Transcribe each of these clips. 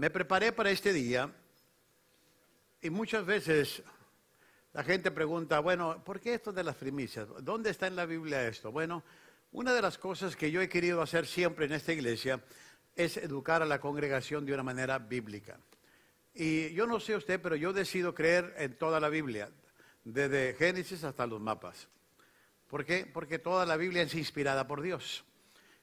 Me preparé para este día y muchas veces la gente pregunta, bueno, ¿por qué esto de las primicias? ¿Dónde está en la Biblia esto? Bueno, una de las cosas que yo he querido hacer siempre en esta iglesia es educar a la congregación de una manera bíblica. Y yo no sé usted, pero yo decido creer en toda la Biblia, desde Génesis hasta los mapas. ¿Por qué? Porque toda la Biblia es inspirada por Dios.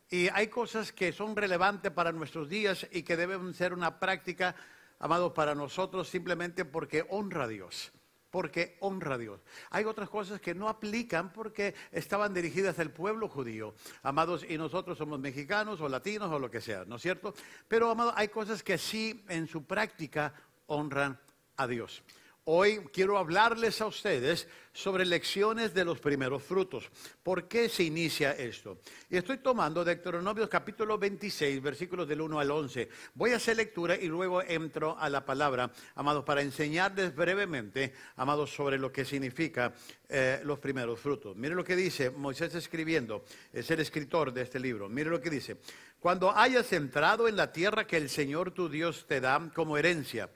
Y hay cosas que son relevantes para nuestros días y que deben ser una práctica, amados, para nosotros simplemente porque honra a Dios. Porque honra a Dios. Hay otras cosas que no aplican porque estaban dirigidas al pueblo judío, amados, y nosotros somos mexicanos o latinos o lo que sea, ¿no es cierto? Pero, amados, hay cosas que sí en su práctica honran a Dios. Hoy quiero hablarles a ustedes sobre lecciones de los primeros frutos. ¿Por qué se inicia esto? Y estoy tomando Deuteronomio capítulo 26, versículos del 1 al 11. Voy a hacer lectura y luego entro a la palabra, amados, para enseñarles brevemente, amados, sobre lo que significa eh, los primeros frutos. Mire lo que dice Moisés escribiendo, es el escritor de este libro. Mire lo que dice. Cuando hayas entrado en la tierra que el Señor tu Dios te da como herencia,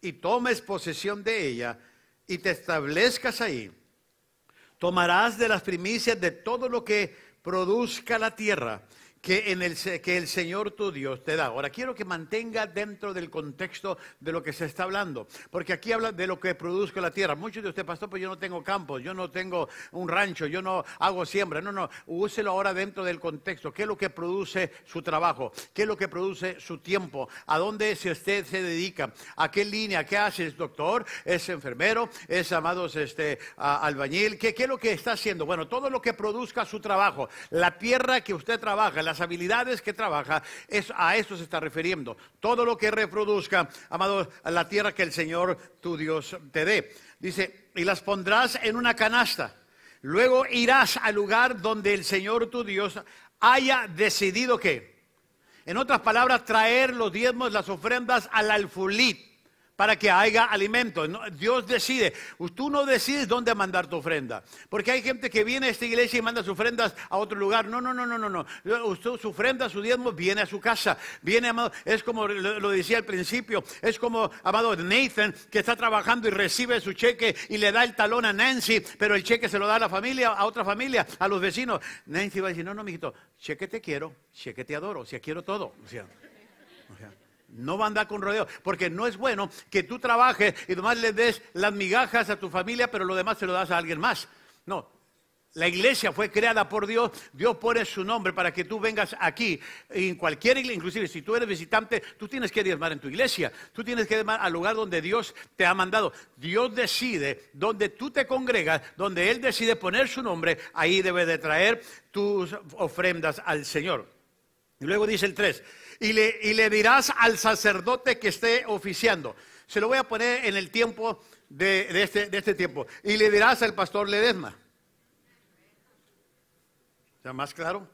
y tomes posesión de ella y te establezcas ahí, tomarás de las primicias de todo lo que produzca la tierra que, en el, que el Señor tu Dios te da. Ahora quiero que mantenga dentro del contexto de lo que se está hablando, porque aquí habla de lo que produzca la tierra. Muchos de ustedes, pastor, pues yo no tengo campos, yo no tengo un rancho, yo no hago siembra. No, no, úselo ahora dentro del contexto. ¿Qué es lo que produce su trabajo? ¿Qué es lo que produce su tiempo? ¿A dónde si usted se dedica? ¿A qué línea? ¿Qué hace? ¿Es doctor? ¿Es enfermero? ¿Es, amados, este, albañil? ¿Qué, ¿Qué es lo que está haciendo? Bueno, todo lo que produzca su trabajo, la tierra que usted trabaja, las habilidades que trabaja, es, a eso se está refiriendo. Todo lo que reproduzca, amado, la tierra que el Señor tu Dios te dé. Dice, y las pondrás en una canasta. Luego irás al lugar donde el Señor tu Dios haya decidido que, en otras palabras, traer los diezmos, las ofrendas al alfulit para que haya alimento. Dios decide. Tú no decides dónde mandar tu ofrenda. Porque hay gente que viene a esta iglesia y manda sus ofrendas a otro lugar. No, no, no, no, no. no. su ofrenda, su diezmo, viene a su casa. Viene, amado, es como lo, decía al principio, es como, amado, Nathan, que está trabajando y recibe su cheque y le da el talón a Nancy, pero el cheque se lo da a la familia, a otra familia, a los vecinos. Nancy va a decir, no, no, mijito, cheque te quiero, cheque te adoro, o sea, quiero todo. O sea no va andar con rodeo, porque no es bueno que tú trabajes y nomás le des las migajas a tu familia, pero lo demás se lo das a alguien más. No, la iglesia fue creada por Dios, Dios pone su nombre para que tú vengas aquí, en cualquier iglesia, inclusive si tú eres visitante, tú tienes que diezmar en tu iglesia, tú tienes que diezmar al lugar donde Dios te ha mandado. Dios decide donde tú te congregas, donde Él decide poner su nombre, ahí debe de traer tus ofrendas al Señor. Y luego dice el 3, y le, dirás al sacerdote que esté oficiando. Se lo voy a poner en el tiempo de, este, este, tiempo. Y le dirás al pastor Ledesma. ¿Está más claro?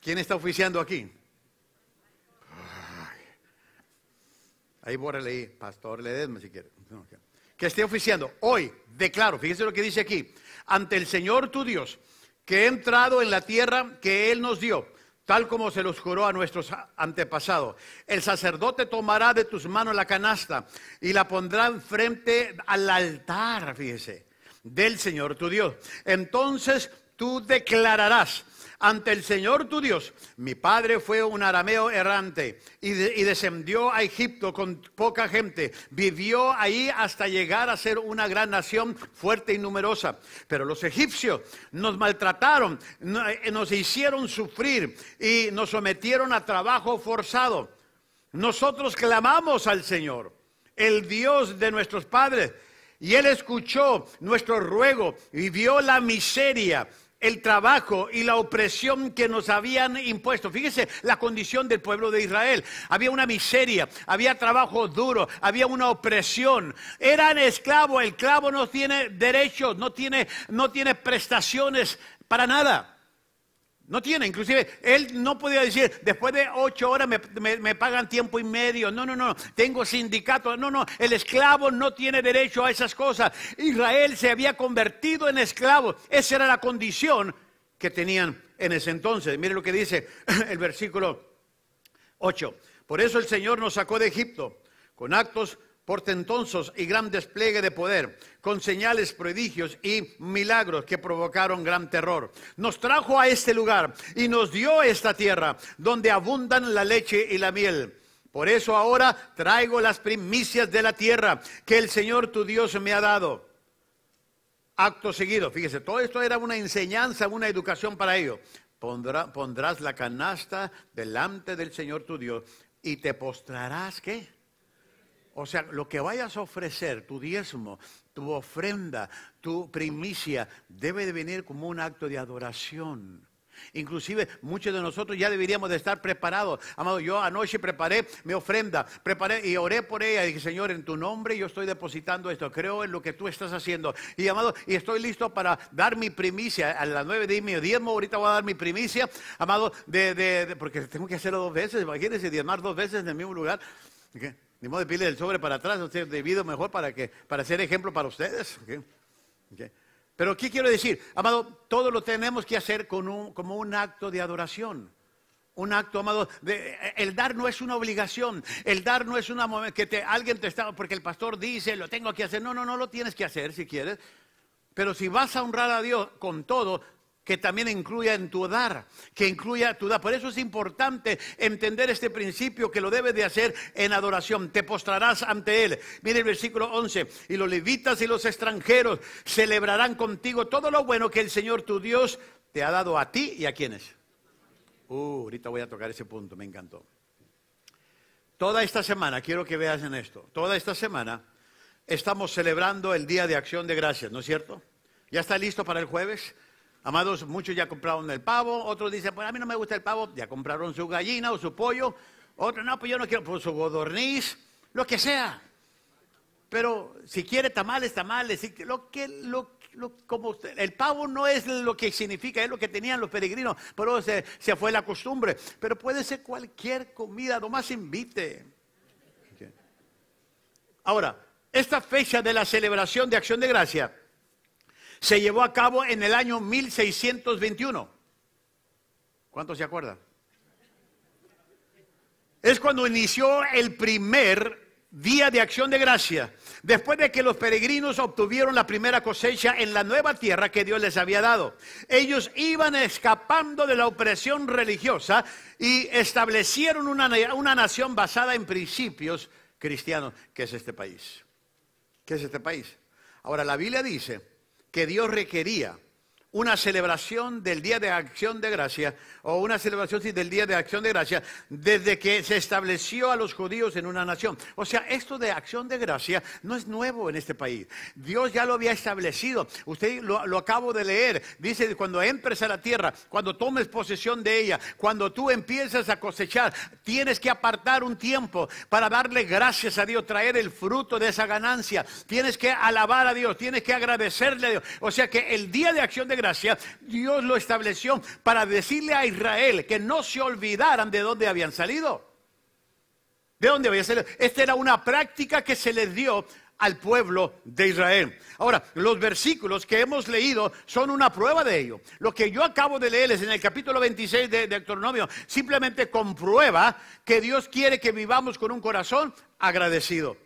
¿Quién está oficiando aquí? Ahí bórrale ahí, pastor Ledesma si quiere. Que esté oficiando. Hoy, declaro, fíjese lo que dice aquí, ante el Señor tu Dios, que he entrado en la tierra que Él nos dio tal como se los juró a nuestros antepasados. El sacerdote tomará de tus manos la canasta y la pondrá frente al altar, fíjese, del Señor tu Dios. Entonces tú declararás ante el Señor tu Dios. Mi padre fue un arameo errante y, descendió a Egipto con poca gente. Vivió ahí hasta llegar a ser una gran nación fuerte y numerosa. Pero los egipcios nos maltrataron, eh, nos hicieron sufrir y nos sometieron a trabajo forzado. Nosotros clamamos al Señor, el Dios de nuestros padres. Y Él escuchó nuestro ruego y vio la miseria el trabajo y la opresión que nos habían impuesto. Fíjese la condición del pueblo de Israel. Había una miseria, había trabajo duro, había una opresión. Eran esclavos, el esclavo no tiene derechos, no tiene, no tiene prestaciones para nada. No tiene, inclusive él no podía decir, después de ocho horas me, pagan tiempo y medio. No, no, no, tengo sindicato. No, no, el esclavo no tiene derecho a esas cosas. Israel se había convertido en esclavo. Esa era la condición que tenían en ese entonces. Mire lo que dice el versículo 8. Por eso el Señor nos sacó de Egipto con actos portentosos y gran despliegue de poder, con señales, prodigios y milagros que provocaron gran terror. Nos trajo a este lugar y nos dio esta tierra donde abundan la leche y la miel. Por eso ahora traigo las primicias de la tierra que el Señor tu Dios me ha dado. Acto seguido, fíjese, todo esto era una enseñanza, una educación para ellos. pondrás la canasta delante del Señor tu Dios y te postrarás, ¿qué? O sea, lo que vayas a ofrecer, tu diezmo, tu ofrenda, tu primicia, debe de venir como un acto de adoración. Inclusive muchos de nosotros ya deberíamos de estar preparados. Amado, yo anoche preparé mi ofrenda, preparé y oré por ella. Y dije, Señor, en tu nombre yo estoy depositando esto. Creo en lo que tú estás haciendo. Y amado, y estoy listo para dar mi primicia. A las nueve de mi diezmo, ahorita voy a dar mi primicia. Amado, de, porque tengo que hacerlo dos veces. Imagínense, diezmar dos veces en el mismo lugar. Ni modo de pile el sobre para atrás, sea, debido mejor para, que, para ser ejemplo para ustedes. Pero ¿qué quiero decir? Amado, todo lo tenemos que hacer como un acto de adoración. Un acto, amado, el dar no es una obligación, el dar no es una que te, alguien te está, porque el pastor dice, lo tengo que hacer. No, no, no lo tienes que hacer si quieres. Pero si vas a honrar a Dios con todo, que también incluya en tu dar, que incluya tu dar. Por eso es importante entender este principio que lo debes de hacer en adoración. Te postrarás ante Él. Mire el versículo 11. Y los levitas y los extranjeros celebrarán contigo todo lo bueno que el Señor tu Dios te ha dado a ti y a quienes. Uh, ahorita voy a tocar ese punto, me encantó. Toda esta semana, quiero que veas en esto, toda esta semana estamos celebrando el Día de Acción de Gracias, ¿no es cierto? ¿Ya está listo para el jueves? Amados, muchos ya compraron el pavo, otros dicen, pues a mí no me gusta el pavo, ya compraron su gallina o su pollo, otros no, pues yo no quiero pues, su godorniz, lo que sea. Pero si quiere tamales, tamales, lo que, lo, como el pavo no es lo que significa, es lo que tenían los peregrinos, pero se, se fue la costumbre. Pero puede ser cualquier comida, nomás invite. Ahora, esta fecha de la celebración de acción de gracia se llevó a cabo en el año 1621. ¿Cuántos se acuerdan? Es cuando inició el primer día de acción de gracia, después de que los peregrinos obtuvieron la primera cosecha en la nueva tierra que Dios les había dado. Ellos iban escapando de la opresión religiosa y establecieron una, una nación basada en principios cristianos, que es este país. ¿Qué es este país? Ahora, la Biblia dice que Dios requería una celebración del Día de Acción de Gracia, o una celebración del Día de Acción de Gracia, desde que se estableció a los judíos en una nación. O sea, esto de Acción de Gracia no es nuevo en este país. Dios ya lo había establecido. Usted lo, lo acabo de leer. Dice, cuando entres a la tierra, cuando tomes posesión de ella, cuando tú empiezas a cosechar, tienes que apartar un tiempo para darle gracias a Dios, traer el fruto de esa ganancia. Tienes que alabar a Dios, tienes que agradecerle a Dios. O sea que el Día de Acción de gracia, Dios lo estableció para decirle a Israel que no se olvidaran de dónde habían salido. ¿De dónde habían salido? Esta era una práctica que se les dio al pueblo de Israel. Ahora, los versículos que hemos leído son una prueba de ello. Lo que yo acabo de leerles en el capítulo 26 de, Deuteronomio simplemente comprueba que Dios quiere que vivamos con un corazón agradecido.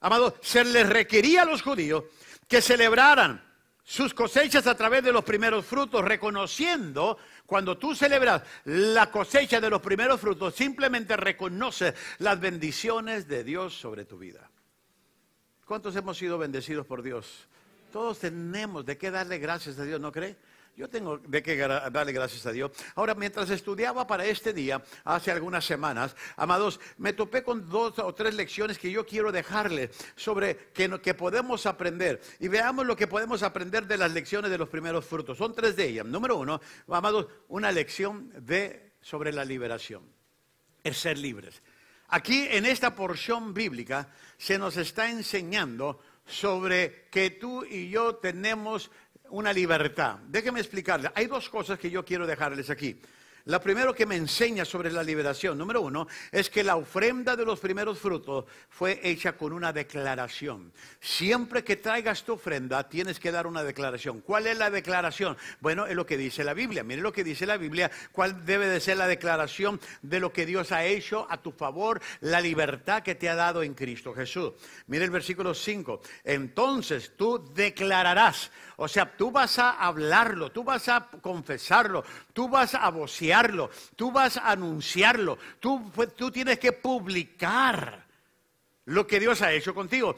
Amado, se les requería a los judíos que celebraran sus cosechas a través de los primeros frutos, reconociendo, cuando tú celebras la cosecha de los primeros frutos, simplemente reconoces las bendiciones de Dios sobre tu vida. ¿Cuántos hemos sido bendecidos por Dios? Todos tenemos de qué darle gracias a Dios, ¿no cree? Yo tengo de qué darle gracias a Dios. Ahora, mientras estudiaba para este día, hace algunas semanas, amados, me topé con dos o tres lecciones que yo quiero dejarle sobre que, que podemos aprender. Y veamos lo que podemos aprender de las lecciones de los primeros frutos. Son tres de ellas. Número uno, amados, una lección de, sobre la liberación. El ser libres. Aquí en esta porción bíblica se nos está enseñando sobre que tú y yo tenemos una libertad. Déjeme explicarle. Hay dos cosas que yo quiero dejarles aquí. lo primero que me enseña sobre la liberación, número uno, es que la ofrenda de los primeros frutos fue hecha con una declaración. Siempre que traigas tu ofrenda, tienes que dar una declaración. ¿Cuál es la declaración? Bueno, es lo que dice la Biblia. Mire lo que dice la Biblia. ¿Cuál debe de ser la declaración de lo que Dios ha hecho a tu favor, la libertad que te ha dado en Cristo Jesús? Mire el versículo 5. Entonces tú declararás. O sea, tú vas a hablarlo, tú vas a confesarlo, tú vas a vocearlo, tú vas a anunciarlo, tú, tú tienes que publicar lo que Dios ha hecho contigo.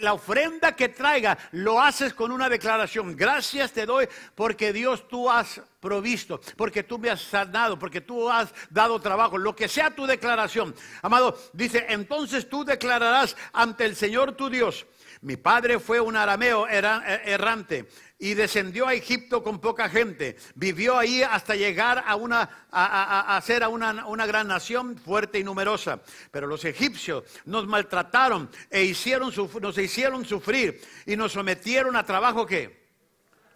La ofrenda que traiga lo haces con una declaración. Gracias te doy porque Dios tú has provisto, porque tú me has sanado, porque tú has dado trabajo, lo que sea tu declaración. Amado, dice, entonces tú declararás ante el Señor tu Dios. Mi padre fue un arameo errante y descendió a Egipto con poca gente. Vivió ahí hasta llegar a, una, a, ser una, una, gran nación fuerte y numerosa. Pero los egipcios nos maltrataron e hicieron, nos hicieron sufrir y nos sometieron a trabajo que...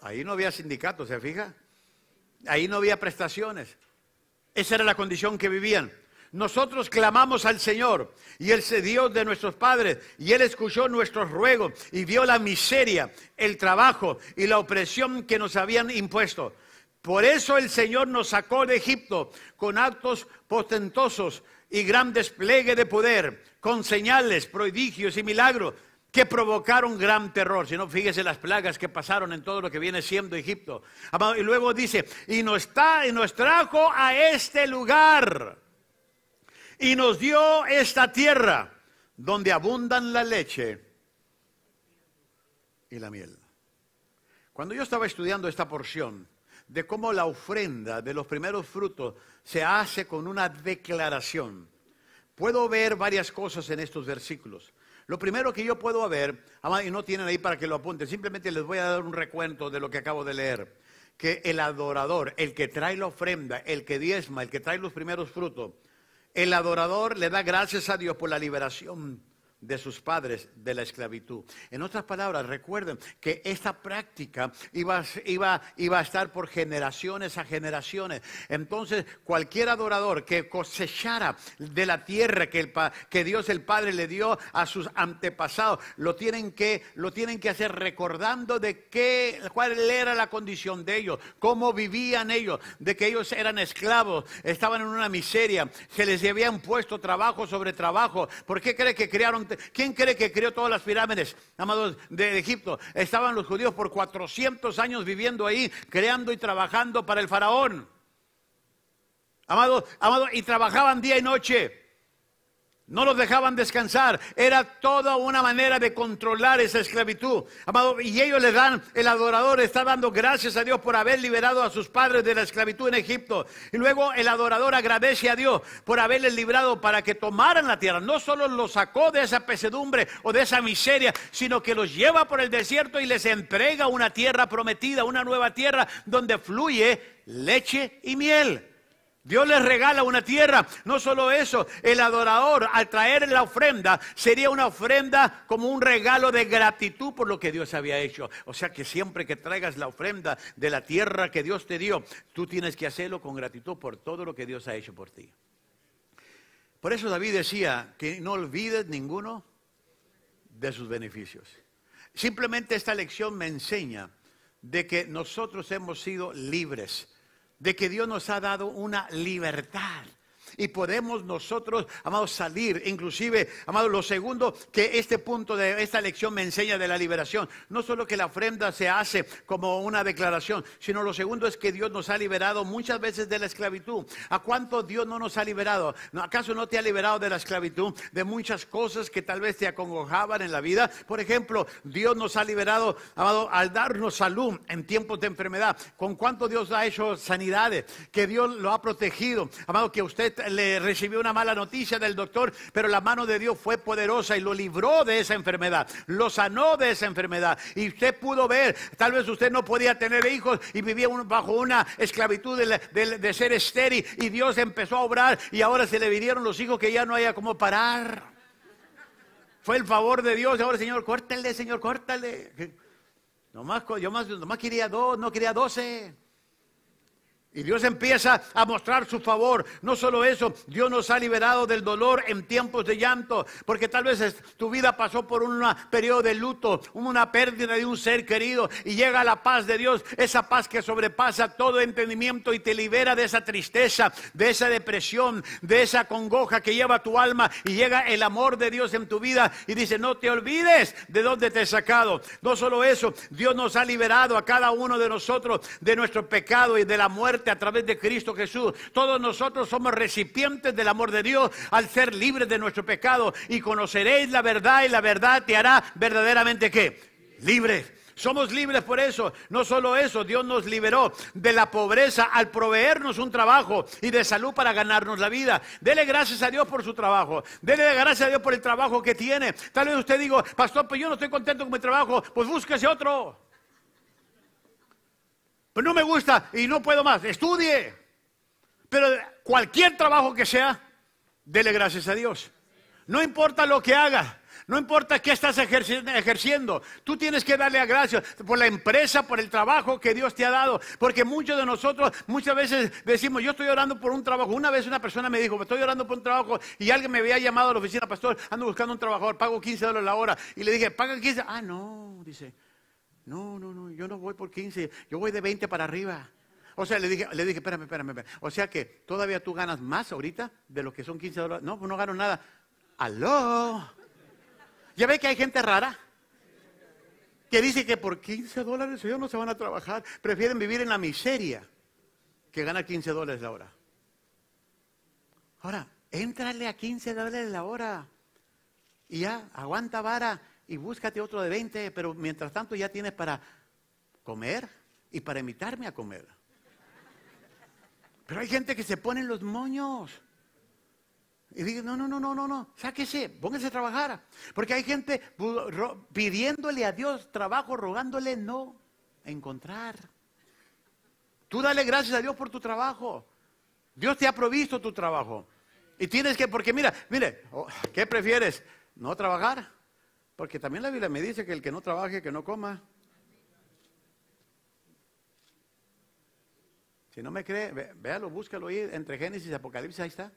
Ahí no había sindicatos, ¿se fija? Ahí no había prestaciones. Esa era la condición que vivían. Nosotros clamamos al Señor y Él se dio de nuestros padres y Él escuchó nuestros ruegos y vio la miseria, el trabajo y la opresión que nos habían impuesto. Por eso el Señor nos sacó de Egipto con actos postentosos y gran despliegue de poder, con señales, prodigios y milagros que provocaron gran terror. Si no, fíjese las plagas que pasaron en todo lo que viene siendo Egipto. Y luego dice, y nos, y nos trajo a este lugar y nos dio esta tierra donde abundan la leche y la miel. Cuando yo estaba estudiando esta porción de cómo la ofrenda de los primeros frutos se hace con una declaración, puedo ver varias cosas en estos versículos. Lo primero que yo puedo ver, y no tienen ahí para que lo apunten, simplemente les voy a dar un recuento de lo que acabo de leer, que el adorador, el que trae la ofrenda, el que diezma, el que trae los primeros frutos, el adorador le da gracias a Dios por la liberación de sus padres de la esclavitud. En otras palabras, recuerden que esta práctica iba, iba, iba, a estar por generaciones a generaciones. Entonces, cualquier adorador que cosechara de la tierra que, el, que Dios el Padre le dio a sus antepasados, lo tienen que, lo tienen que hacer recordando de qué, cuál era la condición de ellos, cómo vivían ellos, de que ellos eran esclavos, estaban en una miseria, se les habían puesto trabajo sobre trabajo. ¿Por qué cree que crearon ¿Quién cree que creó todas las pirámides, amados, de Egipto? Estaban los judíos por 400 años viviendo ahí, creando y trabajando para el faraón. Amados, amados, y trabajaban día y noche. No los dejaban descansar. Era toda una manera de controlar esa esclavitud. Amado, y ellos le dan, el adorador está dando gracias a Dios por haber liberado a sus padres de la esclavitud en Egipto. Y luego el adorador agradece a Dios por haberles librado para que tomaran la tierra. No solo los sacó de esa pesedumbre o de esa miseria, sino que los lleva por el desierto y les entrega una tierra prometida, una nueva tierra donde fluye leche y miel. Dios les regala una tierra. No solo eso, el adorador al traer la ofrenda sería una ofrenda como un regalo de gratitud por lo que Dios había hecho. O sea que siempre que traigas la ofrenda de la tierra que Dios te dio, tú tienes que hacerlo con gratitud por todo lo que Dios ha hecho por ti. Por eso David decía que no olvides ninguno de sus beneficios. Simplemente esta lección me enseña de que nosotros hemos sido libres de que Dios nos ha dado una libertad y podemos nosotros, amados, salir. Inclusive, amados, lo segundo que este punto de esta lección me enseña de la liberación, no solo que la ofrenda se hace como una declaración, sino lo segundo es que Dios nos ha liberado muchas veces de la esclavitud. ¿A cuánto Dios no nos ha liberado? ¿Acaso no te ha liberado de la esclavitud? De muchas cosas que tal vez te acongojaban en la vida. Por ejemplo, Dios nos ha liberado, amado, al darnos salud en tiempos de enfermedad. ¿Con cuánto Dios ha hecho sanidades? Que Dios lo ha protegido. Amado, que usted le recibió una mala noticia del doctor, pero la mano de Dios fue poderosa y lo libró de esa enfermedad, lo sanó de esa enfermedad. Y usted pudo ver, tal vez usted no podía tener hijos y vivía bajo una esclavitud de, ser estéril y Dios empezó a obrar y ahora se le vinieron los hijos que ya no haya como parar. Fue el favor de Dios. Ahora, Señor, córtale, Señor, córtale. Nomás, yo más, nomás quería dos, no quería doce. Y Dios empieza a mostrar su favor. No solo eso, Dios nos ha liberado del dolor en tiempos de llanto, porque tal vez tu vida pasó por un periodo de luto, una pérdida de un ser querido, y llega la paz de Dios, esa paz que sobrepasa todo entendimiento y te libera de esa tristeza, de esa depresión, de esa congoja que lleva tu alma, y llega el amor de Dios en tu vida y dice, no te olvides de dónde te he sacado. No solo eso, Dios nos ha liberado a cada uno de nosotros de nuestro pecado y de la muerte a través de Cristo Jesús. Todos nosotros somos recipientes del amor de Dios al ser libres de nuestro pecado y conoceréis la verdad y la verdad te hará verdaderamente qué? Libres. Somos libres por eso. No solo eso, Dios nos liberó de la pobreza al proveernos un trabajo y de salud para ganarnos la vida. Dele gracias a Dios por su trabajo. Dele gracias a Dios por el trabajo que tiene. Tal vez usted diga, pastor, pues yo no estoy contento con mi trabajo, pues búsquese otro. Pues no me gusta y no puedo más. Estudie. Pero cualquier trabajo que sea, dele gracias a Dios. No importa lo que haga. No importa qué estás ejerciendo, tú tienes que darle a gracias por la empresa, por el trabajo que Dios te ha dado. Porque muchos de nosotros muchas veces decimos, yo estoy orando por un trabajo. Una vez una persona me dijo, estoy orando por un trabajo y alguien me había llamado a la oficina, pastor, ando buscando un trabajador, pago 15 dólares la hora. Y le dije, pagan 15. Ah, no, dice, no, no, no, yo no voy por 15, yo voy de 20 para arriba. O sea, le dije, le dije, espérame, espérame, espérame. O sea que todavía tú ganas más ahorita de lo que son 15 dólares. No, pues no gano nada. ¡Aló! ¿Ya ve que hay gente rara? Que dice que por 15 dólares ellos no se van a trabajar. Prefieren vivir en la miseria que ganar 15 dólares la hora. Ahora, éntrale a 15 dólares la hora. Y ya, aguanta vara y búscate otro de 20, pero mientras tanto ya tienes para comer y para invitarme a comer. Pero hay gente que se pone en los moños. Y dice, no, no, no, no, no, no, sáquese, póngase a trabajar. Porque hay gente pidiéndole a Dios trabajo, rogándole no encontrar. Tú dale gracias a Dios por tu trabajo. Dios te ha provisto tu trabajo. Y tienes que, porque mira, mire, oh, ¿qué prefieres? ¿No trabajar? Porque también la Biblia me dice que el que no trabaje, que no coma. Si no me cree, véalo, búscalo ahí entre Génesis y Apocalipsis, ahí está.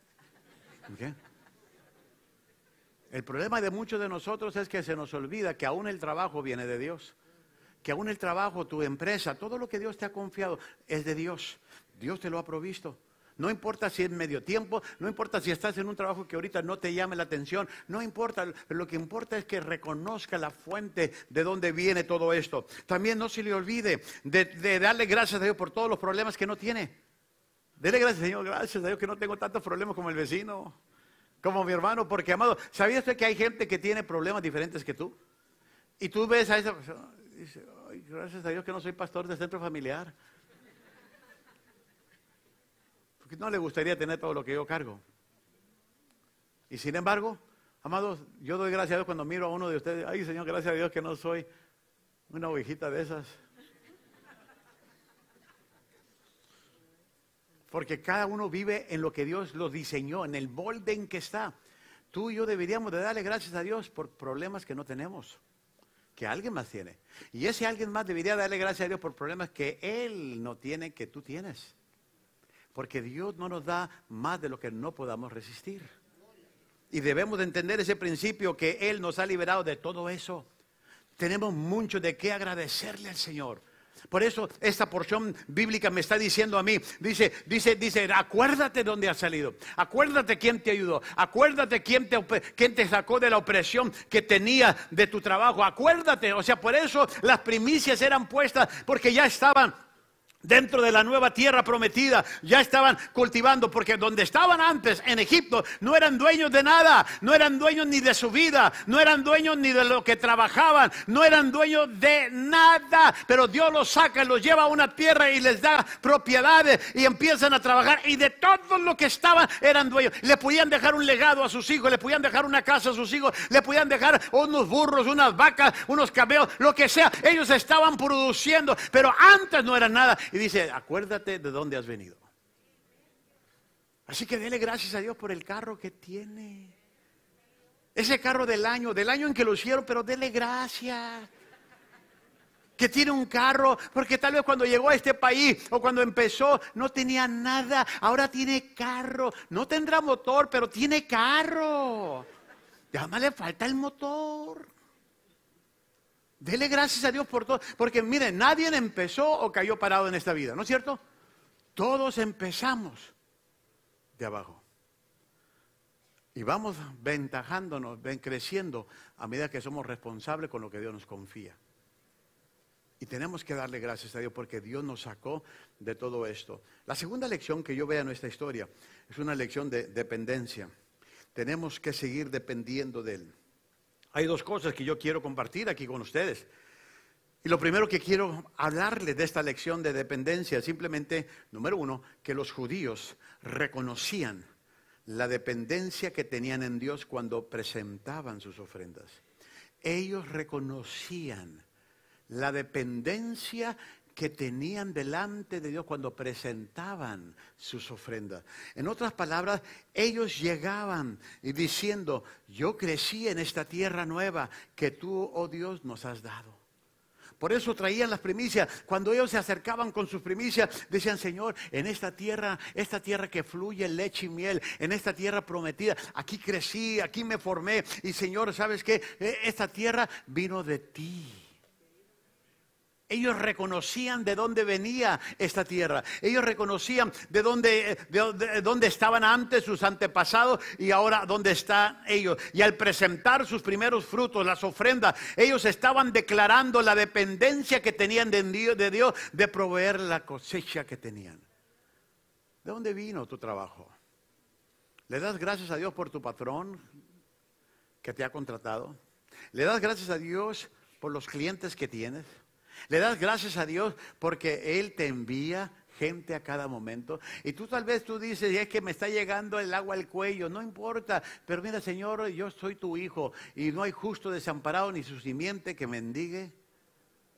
El problema de muchos de nosotros es que se nos olvida que aún el trabajo viene de Dios. Que aún el trabajo, tu empresa, todo lo que Dios te ha confiado es de Dios. Dios te lo ha provisto. No importa si es medio tiempo, no importa si estás en un trabajo que ahorita no te llame la atención, no importa, lo que importa es que reconozca la fuente de donde viene todo esto. También no se le olvide de, darle gracias a Dios por todos los problemas que no tiene. Dele gracias, Señor, gracias a Dios que no tengo tantos problemas como el vecino, como mi hermano, porque amado, ¿sabías usted que hay gente que tiene problemas diferentes que tú? Y tú ves a esa persona y dices, gracias a Dios que no soy pastor de centro familiar no le gustaría tener todo lo que yo cargo. Y sin embargo, amados, yo doy gracias a Dios cuando miro a uno de ustedes. Ay, Señor, gracias a Dios que no soy una ovejita de esas. Porque cada uno vive en lo que Dios lo diseñó, en el molde en que está. Tú y yo deberíamos de darle gracias a Dios por problemas que no tenemos, que alguien más tiene. Y ese alguien más debería darle gracias a Dios por problemas que Él no tiene, que tú tienes. Porque Dios no nos da más de lo que no podamos resistir. Y debemos de entender ese principio que Él nos ha liberado de todo eso. Tenemos mucho de qué agradecerle al Señor. Por eso esta porción bíblica me está diciendo a mí, dice, dice, dice, acuérdate dónde has salido, acuérdate quién te ayudó, acuérdate quién te, quién te sacó de la opresión que tenía de tu trabajo, acuérdate, o sea, por eso las primicias eran puestas porque ya estaban dentro de la nueva tierra prometida, ya estaban cultivando, porque donde estaban antes, en Egipto, no eran dueños de nada, no eran dueños ni de su vida, no eran dueños ni de lo que trabajaban, no eran dueños de nada, pero Dios los saca, los lleva a una tierra y les da propiedades y empiezan a trabajar. Y de todo lo que estaban eran dueños. Le podían dejar un legado a sus hijos, le podían dejar una casa a sus hijos, le podían dejar unos burros, unas vacas, unos camellos, lo que sea, ellos estaban produciendo, pero antes no eran nada y dice, acuérdate de dónde has venido. Así que dele gracias a Dios por el carro que tiene. Ese carro del año, del año en que lo hicieron, pero dele gracias. que tiene un carro, porque tal vez cuando llegó a este país o cuando empezó no tenía nada, ahora tiene carro, no tendrá motor, pero tiene carro. Ya más le falta el motor. Dele gracias a Dios por todo, porque miren, nadie empezó o cayó parado en esta vida, ¿no es cierto? Todos empezamos de abajo. Y vamos ventajándonos, ven creciendo a medida que somos responsables con lo que Dios nos confía. Y tenemos que darle gracias a Dios porque Dios nos sacó de todo esto. La segunda lección que yo veo en nuestra historia es una lección de dependencia. Tenemos que seguir dependiendo de Él. Hay dos cosas que yo quiero compartir aquí con ustedes. Y lo primero que quiero hablarles de esta lección de dependencia simplemente, número uno, que los judíos reconocían la dependencia que tenían en Dios cuando presentaban sus ofrendas. Ellos reconocían la dependencia que tenían delante de Dios cuando presentaban sus ofrendas. En otras palabras, ellos llegaban diciendo, yo crecí en esta tierra nueva que tú, oh Dios, nos has dado. Por eso traían las primicias. Cuando ellos se acercaban con sus primicias, decían, Señor, en esta tierra, esta tierra que fluye leche y miel, en esta tierra prometida, aquí crecí, aquí me formé. Y Señor, ¿sabes qué? E, esta tierra vino de ti. Ellos reconocían de dónde venía esta tierra. Ellos reconocían de dónde, de dónde, estaban antes sus antepasados y ahora dónde están ellos. Y al presentar sus primeros frutos, las ofrendas, ellos estaban declarando la dependencia que tenían de Dios, de, Dios, de proveer la cosecha que tenían. ¿De dónde vino tu trabajo? ¿Le das gracias a Dios por tu patrón que te ha contratado? ¿Le das gracias a Dios por los clientes que tienes? Le das gracias a Dios porque Él te envía gente a cada momento. Y tú tal vez tú dices, es que me está llegando el agua al cuello, no importa, pero mira Señor, yo soy tu hijo y no hay justo desamparado ni su simiente que mendigue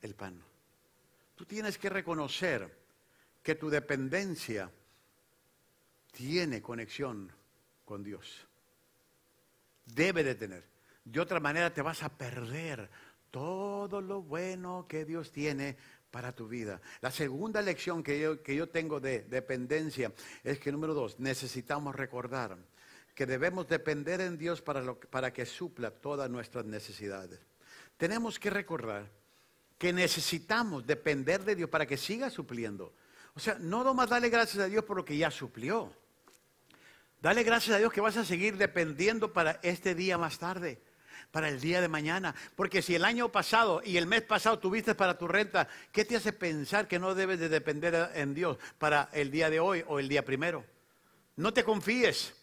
el pan. Tú tienes que reconocer que tu dependencia tiene conexión con Dios. Debe de tener. De otra manera te vas a perder todo lo bueno que Dios tiene para tu vida. La segunda lección que yo, que yo tengo de dependencia es que, número dos, necesitamos recordar que debemos depender en Dios para, lo, para que supla todas nuestras necesidades. Tenemos que recordar que necesitamos depender de Dios para que siga supliendo. O sea, no nomás dale gracias a Dios por lo que ya suplió. Dale gracias a Dios que vas a seguir dependiendo para este día más tarde para el día de mañana. Porque si el año pasado y el mes pasado tuviste para tu renta, ¿qué te hace pensar que no debes de depender en Dios para el día de hoy o el día primero? No te confíes.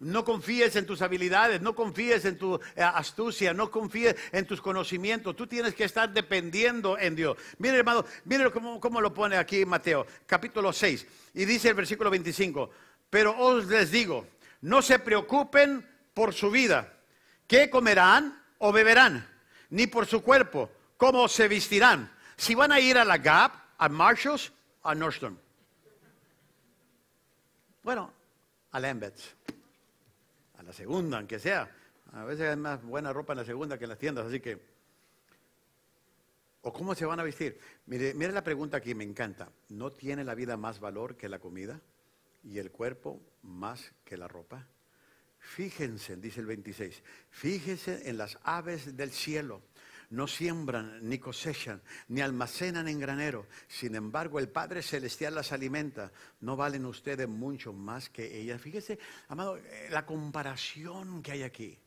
No confíes en tus habilidades, no confíes en tu eh, astucia, no confíes en tus conocimientos. Tú tienes que estar dependiendo en Dios. Mire, hermano, mire cómo, cómo lo pone aquí Mateo, capítulo 6. Y dice el versículo 25, pero os les digo, no se preocupen por su vida qué comerán o beberán, ni por su cuerpo, cómo se vestirán. Si van a ir a la Gap, a Marshalls, a Nordstrom. Bueno, a Lambeth, a la segunda, aunque sea. A veces hay más buena ropa en la segunda que en las tiendas, así que. ¿O cómo se van a vestir? Mire, mire la pregunta aquí, me encanta. ¿No tiene la vida más valor que la comida? ¿Y el cuerpo más que la ropa? Fíjense, dice el 26, fíjense en las aves del cielo. No siembran, ni cosechan, ni almacenan en granero. Sin embargo, el Padre Celestial las alimenta. ¿No valen ustedes mucho más que ellas? Fíjese, amado, eh, la comparación que hay aquí.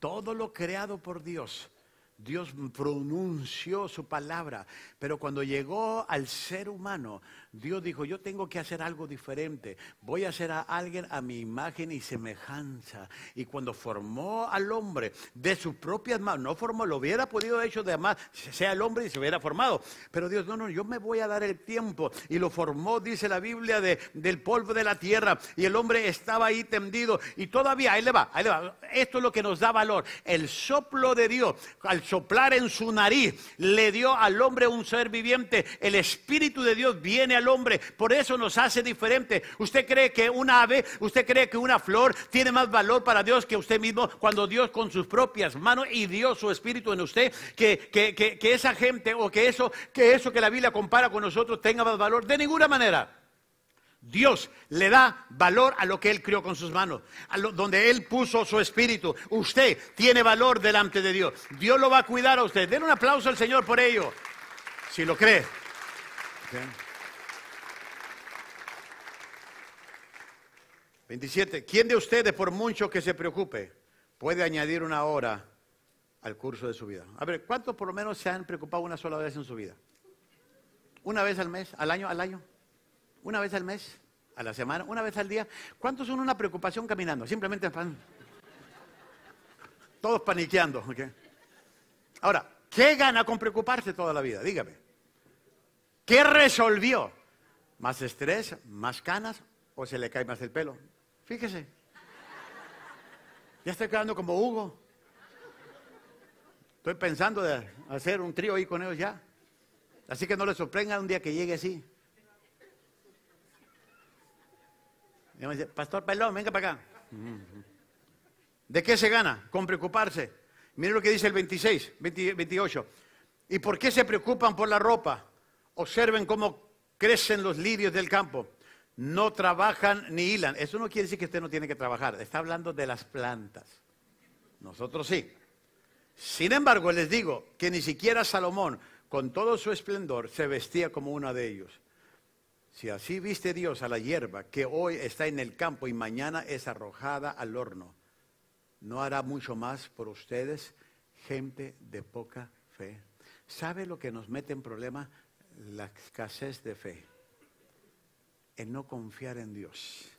Todo lo creado por Dios Dios pronunció su palabra, pero cuando llegó al ser humano, Dios dijo, yo tengo que hacer algo diferente, voy a hacer a alguien a mi imagen y semejanza. Y cuando formó al hombre de sus propias manos, no formó, lo hubiera podido hecho de más, sea el hombre y se hubiera formado, pero Dios, no, no, yo me voy a dar el tiempo. Y lo formó, dice la Biblia, de, del polvo de la tierra, y el hombre estaba ahí tendido, y todavía, ahí le va, ahí le va, esto es lo que nos da valor, el soplo de Dios, al soplar en su nariz, le dio al hombre un ser viviente. El Espíritu de Dios viene al hombre, por eso nos hace diferente. ¿Usted cree que un ave, usted cree que una flor tiene más valor para Dios que usted mismo cuando Dios con sus propias manos y dio su espíritu en usted, que, que, que, que esa gente o que eso, que eso que la Biblia compara con nosotros tenga más valor? De ninguna manera. Dios le da valor a lo que Él crió con sus manos, a donde Él puso su espíritu. Usted tiene valor delante de Dios. Dios lo va a cuidar a usted. Den un aplauso al Señor por ello, si lo cree. 27. ¿Quién de ustedes, por mucho que se preocupe, puede añadir una hora al curso de su vida? A ver, ¿cuántos por lo menos se han preocupado una sola vez en su vida? ¿Una vez al mes? ¿Al año? ¿Al año? Una vez al mes, a la semana, una vez al día. ¿Cuántos son una preocupación caminando? Simplemente pan. Todos paniqueando. Ahora, ¿qué gana con preocuparse toda la vida? Dígame. ¿Qué resolvió? ¿Más estrés, más canas o se le cae más el pelo? Fíjese. Ya estoy quedando como Hugo. Estoy pensando de hacer un trío ahí con ellos ya. Así que no le sorprenda un día que llegue así. Y me dice, Pastor Pelón, venga para acá. ¿De qué se gana? Con preocuparse. Mire lo que dice el 26, 28. ¿Y por qué se preocupan por la ropa? Observen cómo crecen los lirios del campo. No trabajan ni hilan. Eso no quiere decir que usted no tiene que trabajar. Está hablando de las plantas. Nosotros sí. Sin embargo, les digo que ni siquiera Salomón, con todo su esplendor, se vestía como uno de ellos. Si así viste Dios a la hierba que hoy está en el campo y mañana es arrojada al horno, ¿no hará mucho más por ustedes, gente de poca fe? ¿Sabe lo que nos mete en problema? La escasez de fe. El no confiar en Dios.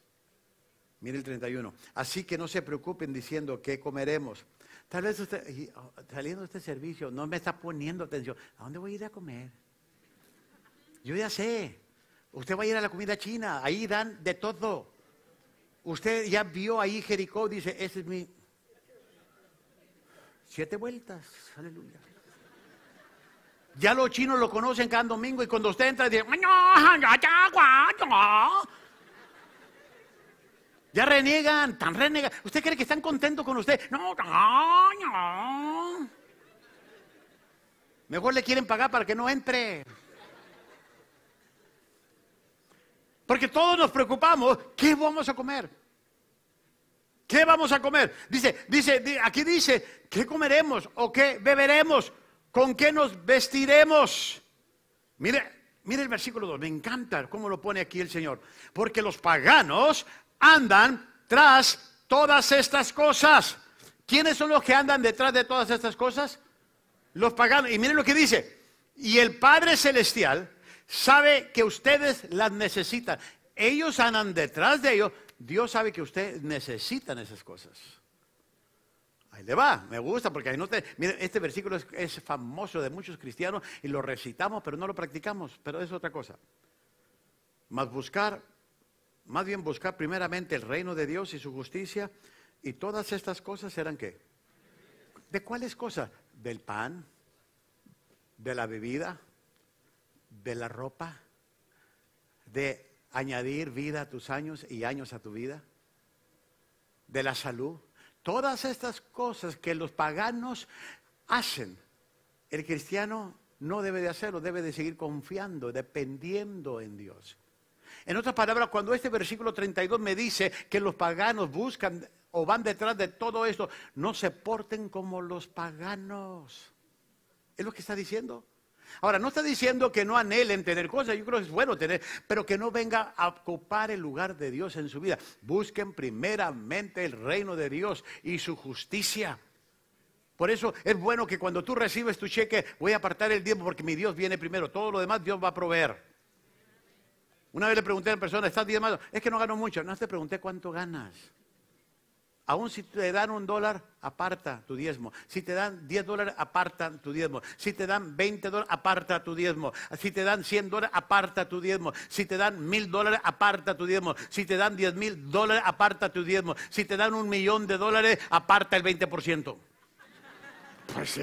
Mire el 31. Así que no se preocupen diciendo qué comeremos. Tal vez usted, oh, saliendo de este servicio, no me está poniendo atención. ¿A dónde voy a ir a comer? Yo ya sé. Usted va a ir a la comida china, ahí dan de todo. Usted ya vio ahí Jericó, dice, ese es mi... Siete vueltas, aleluya. Ya los chinos lo conocen cada domingo y cuando usted entra dice, ya reniegan, tan renegan. ¿Usted cree que están contentos con usted? No, no, no. Mejor le quieren pagar para que no entre. Porque todos nos preocupamos, ¿qué vamos a comer? ¿Qué vamos a comer? Dice, dice, aquí dice, ¿qué comeremos o qué beberemos? ¿Con qué nos vestiremos? Mire, mire el versículo 2, me encanta cómo lo pone aquí el Señor. Porque los paganos andan tras todas estas cosas. ¿Quiénes son los que andan detrás de todas estas cosas? Los paganos. Y miren lo que dice. Y el Padre Celestial sabe que ustedes las necesitan. Ellos andan detrás de ellos. Dios sabe que ustedes necesitan esas cosas. Ahí le va, me gusta porque ahí no te... Mire, este versículo es, famoso de muchos cristianos y lo recitamos, pero no lo practicamos, pero es otra cosa. Más buscar, más bien buscar primeramente el reino de Dios y su justicia y todas estas cosas serán qué? ¿De cuáles cosas? Del pan, de la bebida, de la ropa, de añadir vida a tus años y años a tu vida, de la salud. Todas estas cosas que los paganos hacen, el cristiano no debe de hacerlo, debe de seguir confiando, dependiendo en Dios. En otras palabras, cuando este versículo 32 me dice que los paganos buscan o van detrás de todo esto, no se porten como los paganos. Es lo que está diciendo. Ahora, no está diciendo que no anhelen tener cosas, yo creo que es bueno tener, pero que no venga a ocupar el lugar de Dios en su vida. Busquen primeramente el reino de Dios y su justicia. Por eso es bueno que cuando tú recibes tu cheque, voy a apartar el tiempo porque mi Dios viene primero. Todo lo demás Dios va a proveer. Una vez le pregunté a una persona, ¿estás diezmado? Es que no gano mucho. No te pregunté cuánto ganas. Aún si te dan un dólar, aparta tu diezmo. Si te dan 10 dólares, aparta tu diezmo. Si te dan 20 dólares, aparta tu diezmo. Si te dan 100 dólares, aparta tu diezmo. Si te dan mil dólares, aparta tu diezmo. Si te dan 10 mil dólares, aparta tu diezmo. Si te dan un millón de dólares, aparta el 20%. Pues sí.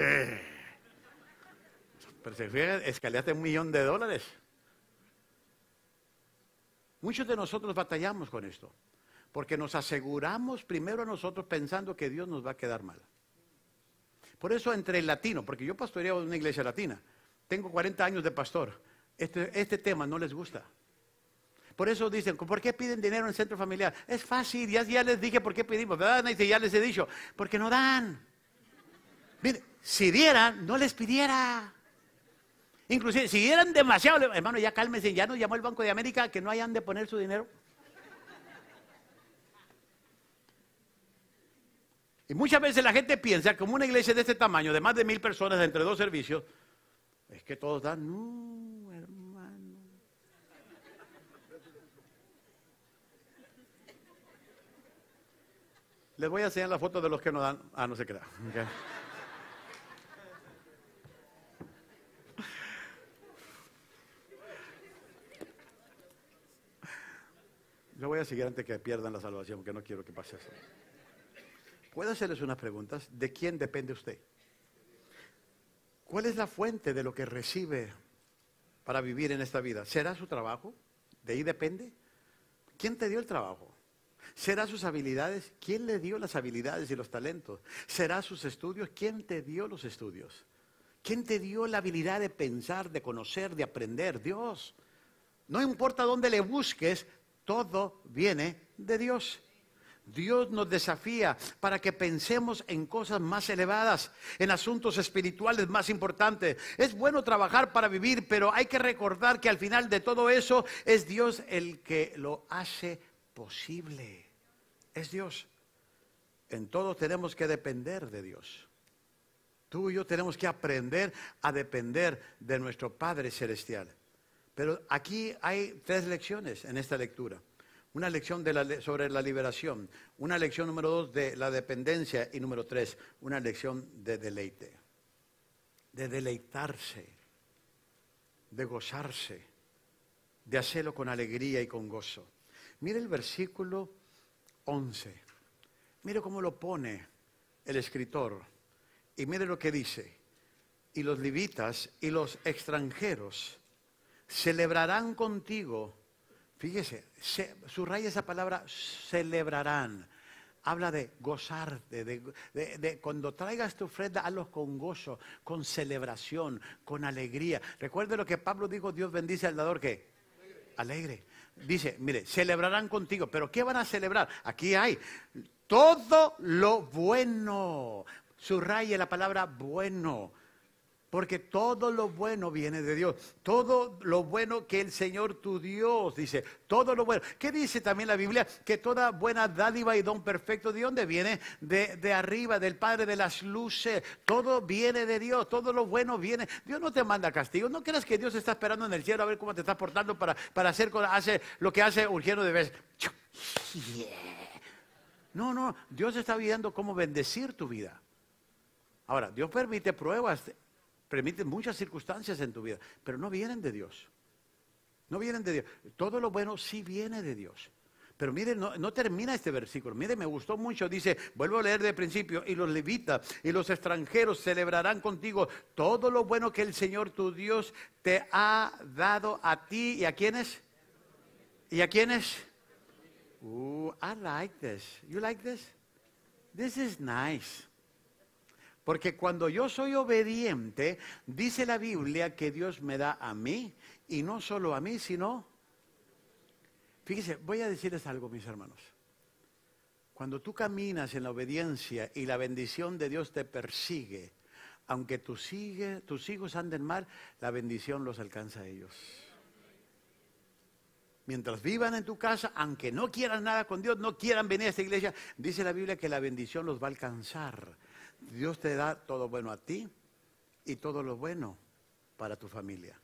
Pero se fija, escaleaste un millón de dólares. Muchos de nosotros batallamos con esto, porque nos aseguramos primero a nosotros pensando que Dios nos va a quedar mal. Por eso entre el latino, porque yo pastoreo en una iglesia latina, tengo 40 años de pastor, este, este tema no les gusta. Por eso dicen, ¿por qué piden dinero en el centro familiar? Es fácil, ya, ya les dije por qué pedimos, ¿verdad? ya les he dicho, porque no dan. Mire, si dieran, no les pidiera. Inclusive, si dieran demasiado, hermano, ya cálmense, ya nos llamó el Banco de América que no hayan de poner su dinero. Y muchas veces la gente piensa, como una iglesia de este tamaño, de más de mil personas entre dos servicios, es que todos dan, no, hermano. Les voy a enseñar la foto de los que no dan. Ah, no se crea. Yo voy a seguir antes que pierdan la salvación, porque no quiero que pase eso. ¿Puedo hacerles unas preguntas? ¿De quién depende usted? ¿Cuál es la fuente de lo que recibe para vivir en esta vida? ¿Será su trabajo? ¿De ahí depende? ¿Quién te dio el trabajo? ¿Será sus habilidades? ¿Quién le dio las habilidades y los talentos? ¿Será sus estudios? ¿Quién te dio los estudios? ¿Quién te dio la habilidad de pensar, de conocer, de aprender? Dios. No importa dónde le busques, todo viene de Dios. Dios nos desafía para que pensemos en cosas más elevadas, en asuntos espirituales más importantes. Es bueno trabajar para vivir, pero hay que recordar que al final de todo eso es Dios el que lo hace posible. Es Dios. En todo tenemos que depender de Dios. Tú y yo tenemos que aprender a depender de nuestro Padre Celestial. Pero aquí hay tres lecciones en esta lectura. Una lección sobre la liberación, una lección número dos de la dependencia y número tres, una lección de deleite, de deleitarse, de gozarse, de hacerlo con alegría y con gozo. Mire el versículo 11, mire cómo lo pone el escritor y mire lo que dice. Y los levitas y los extranjeros celebrarán contigo. Fíjese, subraya esa palabra, celebrarán. Habla de gozarte, de, cuando traigas tu ofrenda, hazlo con gozo, con celebración, con alegría. Recuerde lo que Pablo dijo, Dios bendice al dador que alegre. Dice, mire, celebrarán contigo, pero ¿qué van a celebrar? Aquí hay todo lo bueno. Subraya la palabra bueno. Porque todo lo bueno viene de Dios. Todo lo bueno que el Señor tu Dios dice. Todo lo bueno. ¿Qué dice también la Biblia? Que toda buena dádiva y don perfecto, ¿de dónde viene? De, arriba, del Padre de las luces. Todo viene de Dios. Todo lo bueno viene. Dios no te manda castigo. No creas que Dios está esperando en el cielo a ver cómo te estás portando para, para hacer hace, lo que hace urgiendo de vez. No, no. Dios está viendo cómo bendecir tu vida. Ahora, Dios permite pruebas permiten muchas circunstancias en tu vida, pero no vienen de Dios. No vienen de Dios. Todo lo bueno sí viene de Dios. Pero mire, no, termina este versículo. Mire, me gustó mucho. Dice, vuelvo a leer de principio, y los levitas y los extranjeros celebrarán contigo todo lo bueno que el Señor tu Dios te ha dado a ti y a quiénes. ¿Y a quiénes? Uh, I like this. You like this? This is nice. Porque cuando yo soy obediente, dice la Biblia que Dios me da a mí, y no solo a mí, sino... Fíjese, voy a decirles algo, mis hermanos. Cuando tú caminas en la obediencia y la bendición de Dios te persigue, aunque tus, tus hijos anden mal, la bendición los alcanza a ellos. Mientras vivan en tu casa, aunque no quieran nada con Dios, no quieran venir a esta iglesia, dice la Biblia que la bendición los va a alcanzar. Dios te da todo bueno a ti y todo lo bueno para tu familia.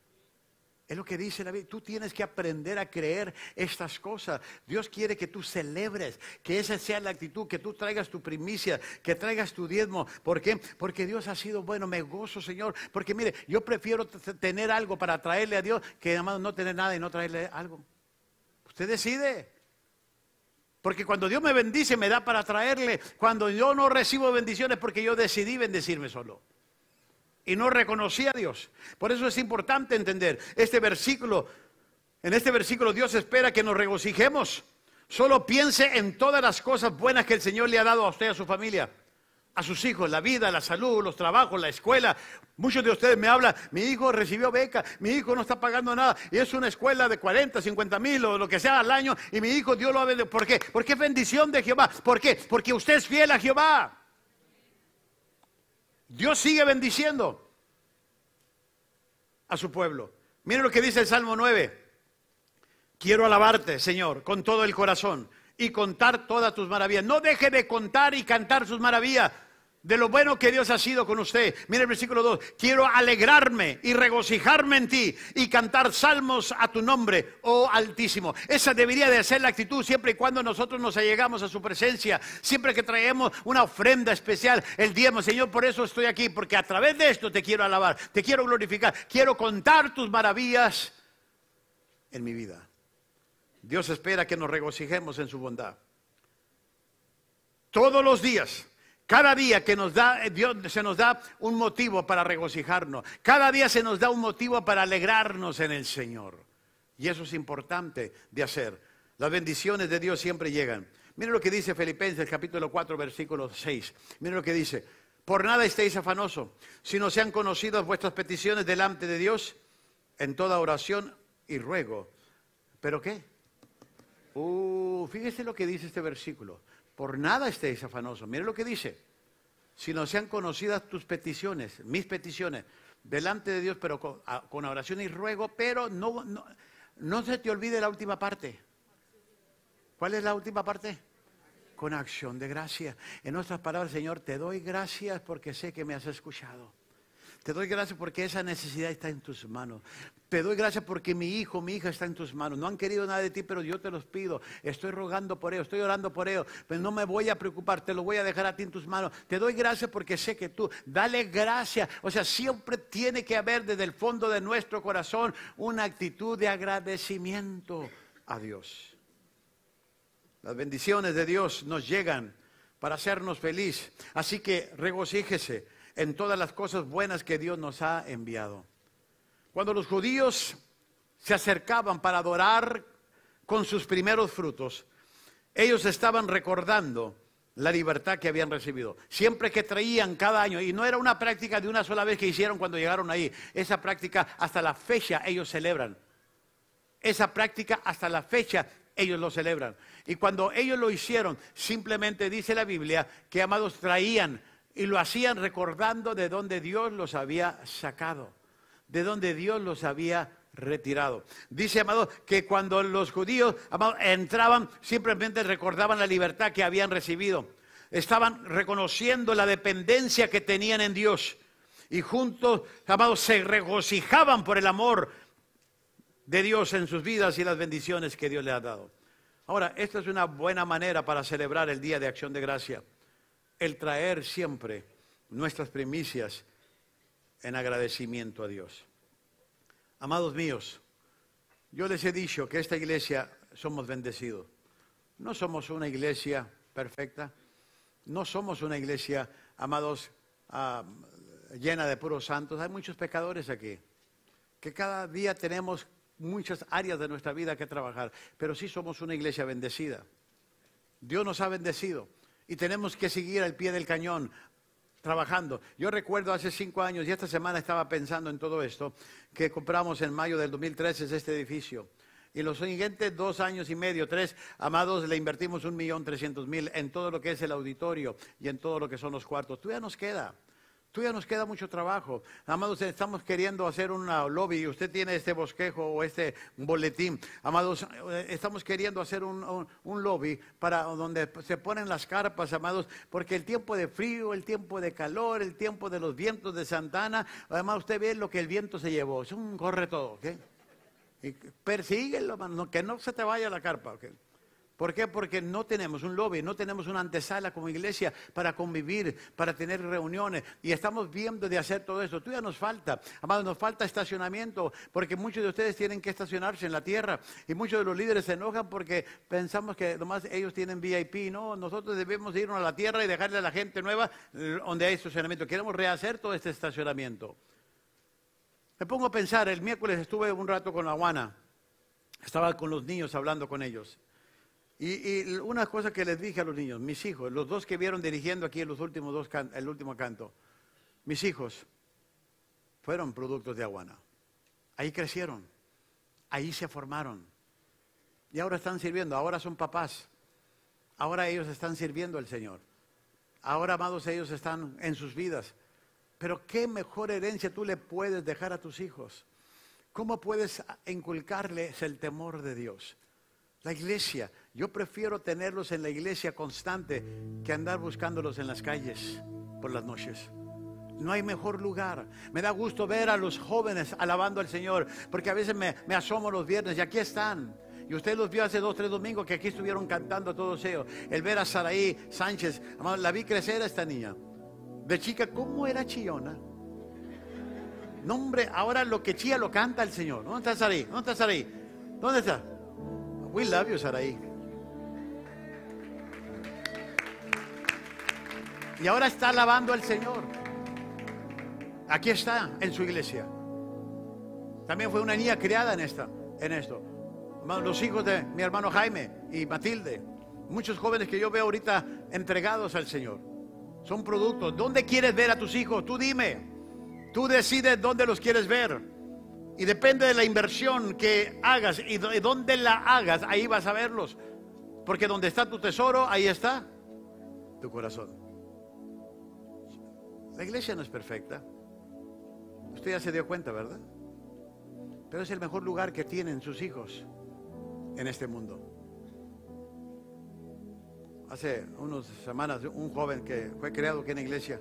Es lo que dice la Biblia. Tú tienes que aprender a creer estas cosas. Dios quiere que tú celebres, que esa sea la actitud, que tú traigas tu primicia, que traigas tu diezmo. ¿Por qué? Porque Dios ha sido bueno. Me gozo, Señor. Porque mire, yo prefiero tener algo para traerle a Dios que además no tener nada y no traerle algo. Usted decide. Porque cuando Dios me bendice, me da para traerle. Cuando yo no recibo bendiciones, porque yo decidí bendecirme solo. Y no reconocí a Dios. Por eso es importante entender este versículo. En este versículo Dios espera que nos regocijemos. Solo piense en todas las cosas buenas que el Señor le ha dado a usted y a su familia, a sus hijos, la vida, la salud, los trabajos, la escuela. Muchos de ustedes me hablan, mi hijo recibió beca, mi hijo no está pagando nada, y es una escuela de 40, 50 mil o lo que sea al año, y mi hijo Dios lo ha. ¿Por qué? Porque es bendición de Jehová. ¿Por qué? Porque usted es fiel a Jehová. Dios sigue bendiciendo a su pueblo. Miren lo que dice el Salmo 9. Quiero alabarte, Señor, con todo el corazón y contar todas tus maravillas. No deje de contar y cantar sus maravillas de lo bueno que Dios ha sido con usted. Mire el versículo 2. Quiero alegrarme y regocijarme en ti y cantar salmos a tu nombre, oh Altísimo. Esa debería de ser la actitud siempre y cuando nosotros nos allegamos a su presencia, siempre que traemos una ofrenda especial, el diezmo. Señor, por eso estoy aquí, porque a través de esto te quiero alabar, te quiero glorificar, quiero contar tus maravillas en mi vida. Dios espera que nos regocijemos en su bondad. Todos los días, cada día que nos da, eh, Dios se nos da un motivo para regocijarnos. Cada día se nos da un motivo para alegrarnos en el Señor. Y eso es importante de hacer. Las bendiciones de Dios siempre llegan. Miren lo que dice Filipenses capítulo 4 versículo 6. Miren lo que dice. Por nada estéis afanosos, no sean conocidas vuestras peticiones delante de Dios en toda oración y ruego. ¿Pero qué? Uh, fíjese lo que dice este versículo. Por nada estéis afanosos. Mire lo que dice. Si no sean conocidas tus peticiones, mis peticiones, delante de Dios, pero con, oración y ruego, pero no, no, no se te olvide la última parte. ¿Cuál es la última parte? Con acción de gracia. En nuestras palabras, Señor, te doy gracias porque sé que me has escuchado. Te doy gracias porque esa necesidad está en tus manos. Te doy gracias porque mi hijo, mi hija está en tus manos. No han querido nada de ti, pero yo te los pido. Estoy rogando por ellos, estoy orando por ellos. Pero no me voy a preocupar, te lo voy a dejar a ti en tus manos. Te doy gracias porque sé que tú, dale gracias. O sea, siempre tiene que haber desde el fondo de nuestro corazón una actitud de agradecimiento a Dios. Las bendiciones de Dios nos llegan para hacernos feliz. Así que regocíjese en todas las cosas buenas que Dios nos ha enviado. Cuando los judíos se acercaban para adorar con sus primeros frutos, ellos estaban recordando la libertad que habían recibido. Siempre que traían cada año, y no era una práctica de una sola vez que hicieron cuando llegaron ahí, esa práctica hasta la fecha ellos celebran. Esa práctica hasta la fecha ellos lo celebran. Y cuando ellos lo hicieron, simplemente dice la Biblia que, amados, traían y lo hacían recordando de donde Dios los había sacado, de donde Dios los había retirado. Dice, amado, que cuando los judíos entraban, simplemente recordaban la libertad que habían recibido. Estaban reconociendo la dependencia que tenían en Dios. Y juntos, amados, se regocijaban por el amor de Dios en sus vidas y las bendiciones que Dios le ha dado. Ahora, esta es una buena manera para celebrar el Día de Acción de Gracia el traer siempre nuestras primicias en agradecimiento a Dios. Amados míos, yo les he dicho que esta iglesia somos bendecidos. No somos una iglesia perfecta, no somos una iglesia, amados, ah, llena de puros santos. Hay muchos pecadores aquí, que cada día tenemos muchas áreas de nuestra vida que trabajar, pero sí somos una iglesia bendecida. Dios nos ha bendecido y tenemos que seguir al pie del cañón trabajando. Yo recuerdo hace cinco años, y esta semana estaba pensando en todo esto, que compramos en mayo del 2013 este edificio. Y los siguientes dos años y medio, tres, amados, le invertimos un millón trescientos mil en todo lo que es el auditorio y en todo lo que son los cuartos. Todavía nos queda. Todavía nos queda mucho trabajo. Amados, estamos queriendo hacer un lobby. Usted tiene este bosquejo o este boletín. Amados, eh, estamos queriendo hacer un, lobby para donde se ponen las carpas, amados, porque el tiempo de frío, el tiempo de calor, el tiempo de los vientos de Santana, además usted ve lo que el viento se llevó. Es un corre todo, ¿ok? Y persíguelo, que no se te vaya la carpa, ¿ok? ¿Por qué? Porque no tenemos un lobby, no tenemos una antesala como iglesia para convivir, para tener reuniones. Y estamos viendo de hacer todo eso. Todavía nos falta, amados, nos falta estacionamiento, porque muchos de ustedes tienen que estacionarse en la tierra. Y muchos de los líderes se enojan porque pensamos que nomás ellos tienen VIP. No, nosotros debemos irnos a la tierra y dejarle a la gente nueva donde hay estacionamiento. Queremos rehacer todo este estacionamiento. Me pongo a pensar, el miércoles estuve un rato con la Juana estaba con los niños hablando con ellos. Y, una cosa que les dije a los niños, mis hijos, los dos que vieron dirigiendo aquí los últimos dos el último canto, mis hijos fueron productos de Aguana. Ahí crecieron, ahí se formaron. Y ahora están sirviendo, ahora son papás. Ahora ellos están sirviendo al Señor. Ahora, amados, ellos están en sus vidas. Pero qué mejor herencia tú le puedes dejar a tus hijos. ¿Cómo puedes inculcarles el temor de Dios? La iglesia. Yo prefiero tenerlos en la iglesia constante que andar buscándolos en las calles por las noches. No hay mejor lugar. Me da gusto ver a los jóvenes alabando al Señor, porque a veces me, asomo los viernes y aquí están. Y usted los vio hace dos, tres domingos que aquí estuvieron cantando todos ellos. El ver a Saraí Sánchez, la vi crecer a esta niña. De chica, ¿cómo era chillona? No, hombre, ahora lo que chilla lo canta el Señor. ¿Dónde está Saraí? ¿Dónde está Saraí? ¿Dónde está? We love you, Saraí. Y ahora está alabando al Señor. Aquí está, en su iglesia. También fue una niña criada en, esta, en esto. Los hijos de mi hermano Jaime y Matilde. Muchos jóvenes que yo veo ahorita entregados al Señor. Son productos. ¿Dónde quieres ver a tus hijos? Tú dime. Tú decides dónde los quieres ver. Y depende de la inversión que hagas y dónde la hagas, ahí vas a verlos. Porque donde está tu tesoro, ahí está tu corazón. La iglesia no es perfecta. Usted ya se dio cuenta, ¿verdad? Pero es el mejor lugar que tienen sus hijos en este mundo. Hace unas semanas un joven que fue creado aquí en la iglesia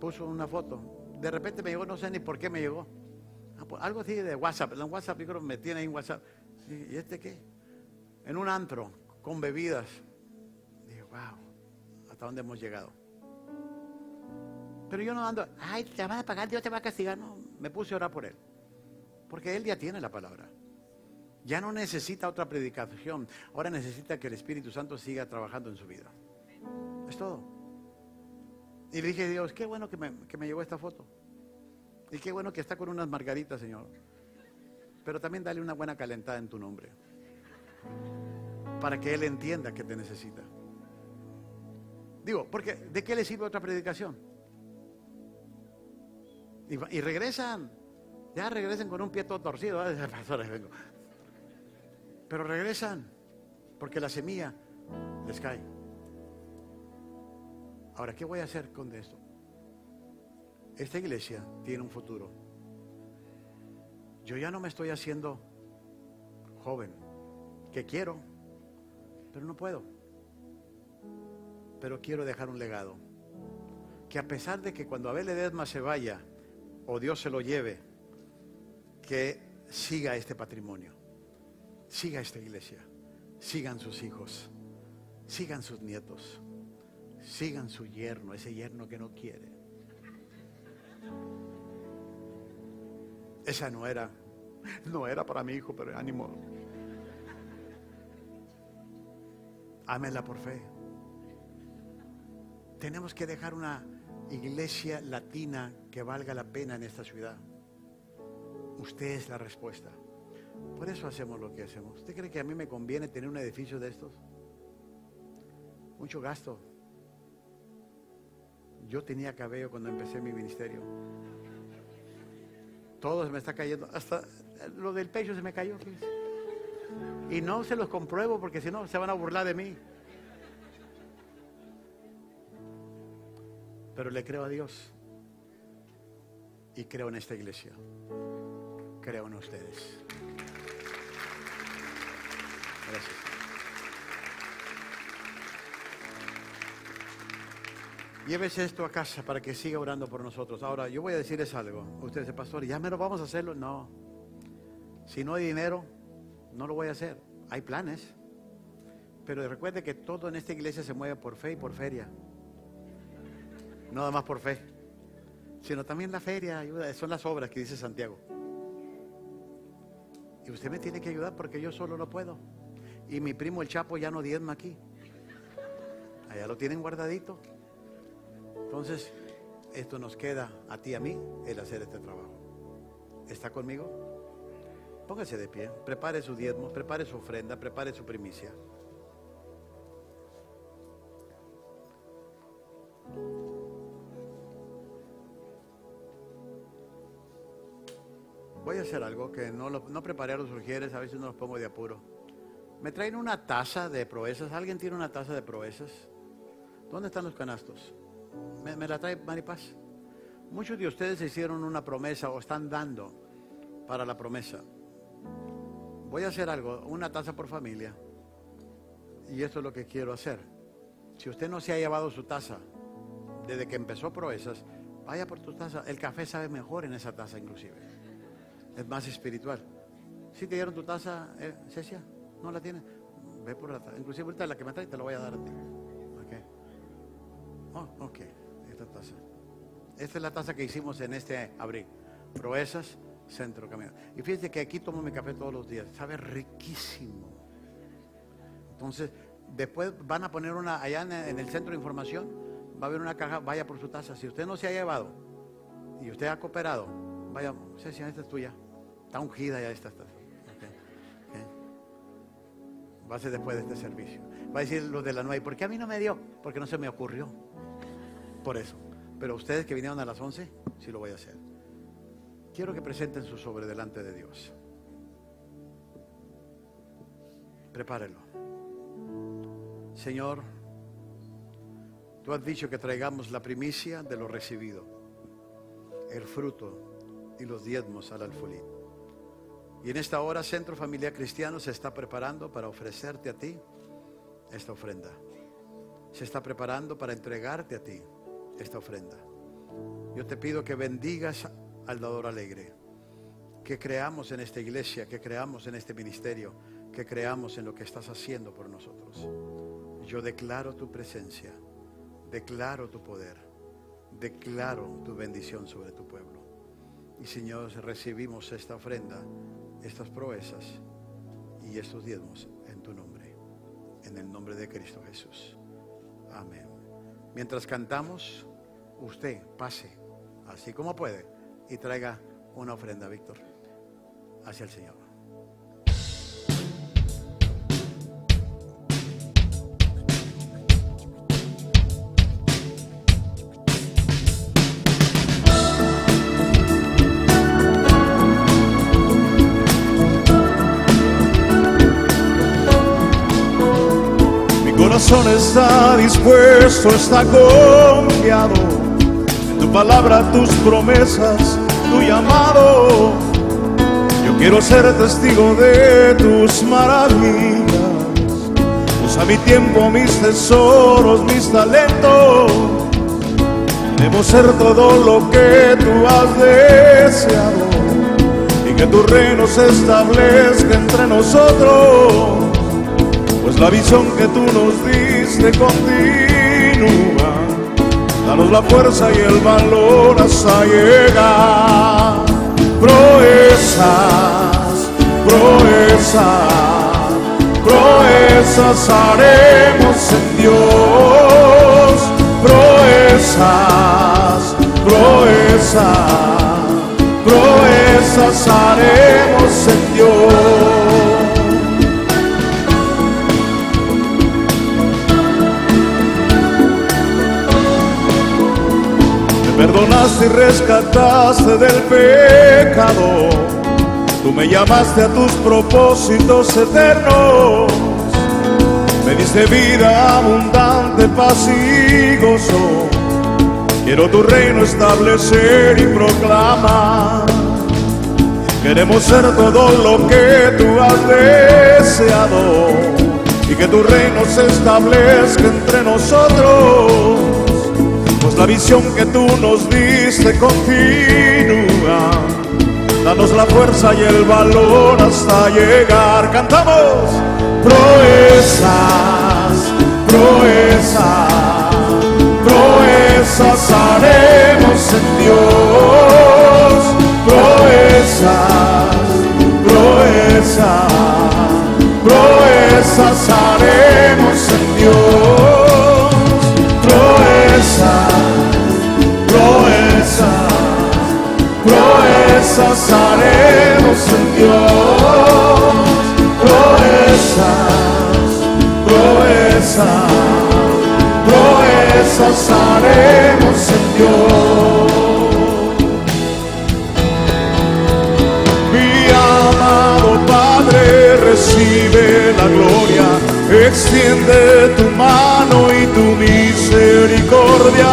puso una foto. De repente me llegó, no sé ni por qué me llegó. Ah, pues, algo así de WhatsApp. En WhatsApp yo creo me tiene ahí en WhatsApp. ¿Y este qué? En un antro con bebidas. Dije, wow, ¿hasta dónde hemos llegado? Pero yo no ando, ay, te van a pagar, Dios te va a castigar. No, me puse a orar por él. Porque él ya tiene la palabra. Ya no necesita otra predicación. Ahora necesita que el Espíritu Santo siga trabajando en su vida. Es todo. Y le dije a Dios, qué bueno que me, que me llegó esta foto. Y qué bueno que está con unas margaritas, Señor. Pero también dale una buena calentada en tu nombre. Para que Él entienda que te necesita. Digo, porque ¿de qué le sirve otra predicación? Y, regresan. Ya regresen con un pie todo torcido. Pero regresan. Porque la semilla les cae. Ahora, ¿qué voy a hacer con esto? Esta iglesia tiene un futuro. Yo ya no me estoy haciendo joven, que quiero, pero no puedo. Pero quiero dejar un legado. Que a pesar de que cuando Abel Edesma se vaya, o Dios se lo lleve, que siga este patrimonio, siga esta iglesia, sigan sus hijos, sigan sus nietos, sigan su yerno, ese yerno que no quiere. Esa no era, no era para mi hijo, pero ánimo. Ámenla por fe. Tenemos que dejar una iglesia latina que valga la pena en esta ciudad. Usted es la respuesta. Por eso hacemos lo que hacemos. ¿Usted cree que a mí me conviene tener un edificio de estos? Mucho gasto. Yo tenía cabello cuando empecé mi ministerio. Todo se me está cayendo. Hasta lo del pecho se me cayó. Y no se los compruebo porque si no se van a burlar de mí. Pero le creo a Dios. Y creo en esta iglesia. Creo en ustedes. Gracias. Llévese esto a casa para que siga orando por nosotros. Ahora, yo voy a decirles algo. Ustedes, pastor, ya me lo vamos a hacerlo. No. Si no hay dinero, no lo voy a hacer. Hay planes. Pero recuerde que todo en esta iglesia se mueve por fe y por feria nada más por fe, sino también la feria ayuda, son las obras que dice Santiago. Y usted me tiene que ayudar porque yo solo no puedo. Y mi primo el Chapo ya no diezma aquí. Allá lo tienen guardadito. Entonces, esto nos queda a ti y a mí el hacer este trabajo. ¿Está conmigo? Póngase de pie, prepare su diezmo, prepare su ofrenda, prepare su primicia. Voy a hacer algo que no, lo- preparé a los urgieres, a veces no los pongo de apuro. ¿Me traen una taza de proezas? ¿Alguien tiene una taza de proezas? ¿Dónde están los canastos? ¿Me, me la trae Maripaz? Muchos de ustedes hicieron una promesa o están dando para la promesa. Voy a hacer algo, una taza por familia. Y esto es lo que quiero hacer. Si usted no se ha llevado su taza desde que empezó Proezas, vaya por tu taza. El café sabe mejor en esa taza inclusive. Es más espiritual. ¿Sí te dieron tu taza, eh, Cecia? ¿No la tienes? Ve por la taza. Inclusive ahorita la que me trae te la voy a dar a ti. Ok. Oh, ok. Esta taza. Esta es la taza que hicimos en este abril. Proezas, Centro Camino. Y fíjense que aquí tomo mi café todos los días. Sabe riquísimo. Entonces, después van a poner una, allá en el centro de información, va a haber una caja, vaya por su taza. Si usted no se ha llevado y usted ha cooperado, vaya, Cecia, esta es tuya. Está ungida ya esta ok. Va a ser después de este servicio. Va a decir los de la nueva, ¿y por qué a mí no me dio? Porque no se me ocurrió. Por eso. Pero ustedes que vinieron a las 11, sí lo voy a hacer. Quiero que presenten su sobre delante de Dios. Prepárenlo. Señor, tú has dicho que traigamos la primicia de lo recibido, el fruto y los diezmos al alfolí. Y en esta hora Centro Familiar Cristiano se está preparando para ofrecerte a ti esta ofrenda. Se está preparando para entregarte a ti esta ofrenda. Yo te pido que bendigas al dador alegre, que creamos en esta iglesia, que creamos en este ministerio, que creamos en lo que estás haciendo por nosotros. Yo declaro tu presencia, declaro tu poder, declaro tu bendición sobre tu pueblo. Y Señor, recibimos esta ofrenda, estas proezas y estos diezmos en tu nombre, en el nombre de Cristo Jesús. Amén. Mientras cantamos, usted pase, así como puede, y traiga una ofrenda, Víctor, hacia el Señor. Está dispuesto, está confiado en tu palabra, tus promesas, tu llamado. Yo quiero ser testigo de tus maravillas. Usa mi tiempo, mis tesoros, mis talentos. Queremos ser todo lo que tú has deseado y que tu reino se establezca entre nosotros pues la visión que tú nos diste continúa. Danos la fuerza y el valor hasta llegar. Proezas, proezas, proezas haremos en Dios. Proezas, proezas, proezas haremos en Dios. Perdonaste y rescataste del pecado. Tú me llamaste a tus propósitos eternos. Me diste vida abundante, paz y gozo. Quiero tu reino establecer y proclamar. Queremos ser todo lo que tú has deseado y que tu reino se establezca entre nosotros la visión que tú nos diste continúa. Danos la fuerza y el valor hasta llegar. Cantamos proezas, proezas, proezas haremos en Dios. Proezas, proezas, proezas haremos extiende tu mano y tu misericordia,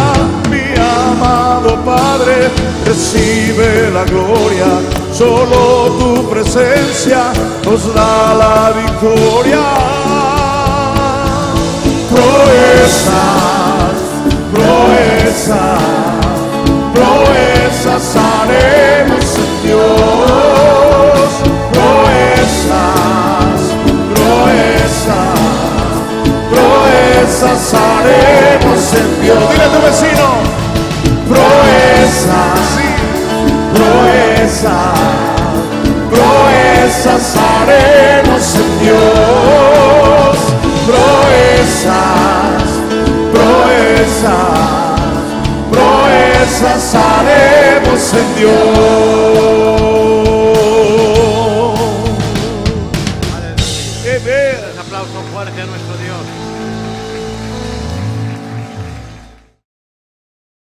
mi amado Padre, recibe la gloria, solo tu presencia nos da la victoria. Proezas, proezas, proezas haremos en proezas haremos en Dios. Dile a tu vecino, proezas, proezas, proezas haremos en Dios, proezas, proezas, proezas haremos en Dios.